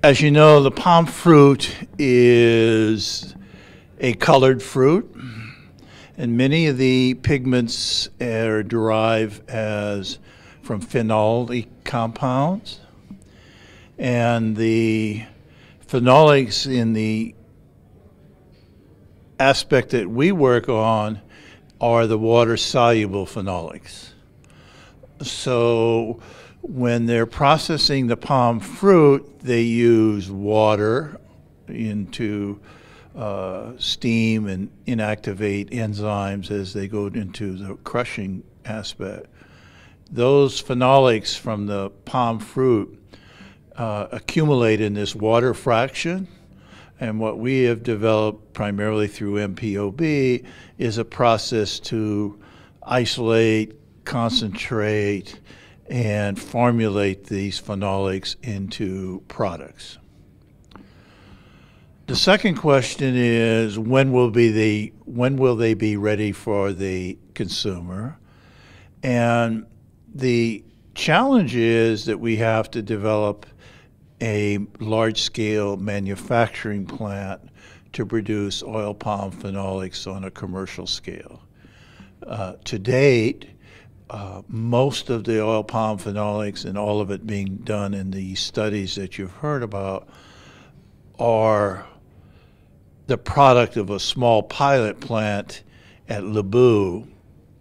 As you know, the palm fruit is a colored fruit, and many of the pigments are derived as from phenolic compounds. And the phenolics in the aspect that we work on are the water soluble phenolics. So when they're processing the palm fruit, they use water into uh, steam and inactivate enzymes as they go into the crushing aspect. Those phenolics from the palm fruit uh, accumulate in this water fraction. And what we have developed primarily through MPOB is a process to isolate, concentrate, and formulate these phenolics into products. The second question is when will be the when will they be ready for the consumer? And the challenge is that we have to develop a large scale manufacturing plant to produce oil palm phenolics on a commercial scale. Uh, to date, uh, most of the oil palm phenolics and all of it being done in the studies that you've heard about are the product of a small pilot plant at Labu.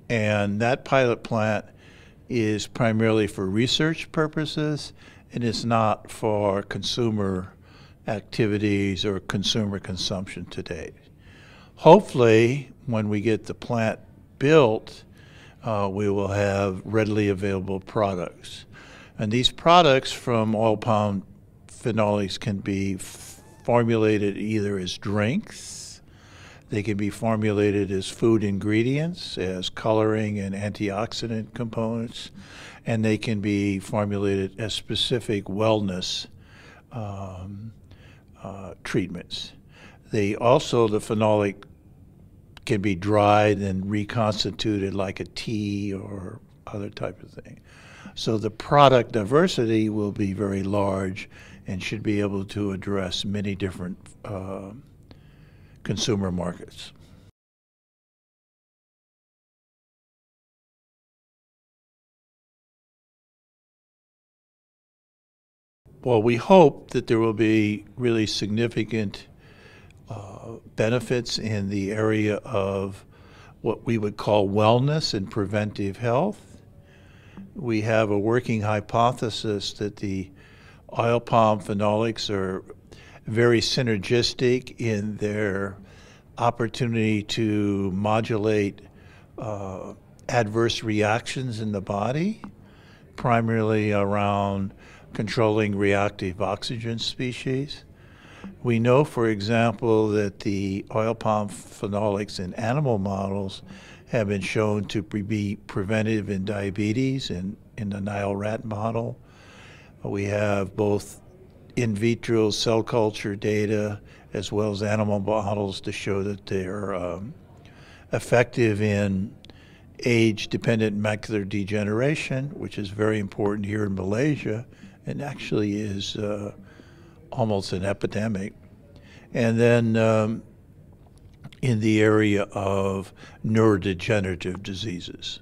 And that pilot plant is primarily for research purposes and is not for consumer activities or consumer consumption to date. Hopefully, when we get the plant built, uh, we will have readily available products. And these products from oil palm phenolics can be formulated either as drinks, they can be formulated as food ingredients, as coloring and antioxidant components, and they can be formulated as specific wellness um, uh, treatments. They also, the phenolic can be dried and reconstituted like a tea or other type of thing. So the product diversity will be very large and should be able to address many different uh, consumer markets. Well, we hope that there will be really significant benefits in the area of what we would call wellness and preventive health. We have a working hypothesis that the oil palm phenolics are very synergistic in their opportunity to modulate uh, adverse reactions in the body, primarily around controlling reactive oxygen species. We know, for example, that the oil palm phenolics in animal models have been shown to be preventive in diabetes in, in the Nile rat model. We have both in vitro cell culture data as well as animal models to show that they're um, effective in age dependent macular degeneration, which is very important here in Malaysia and actually is. Uh, almost an epidemic. And then um, in the area of neurodegenerative diseases.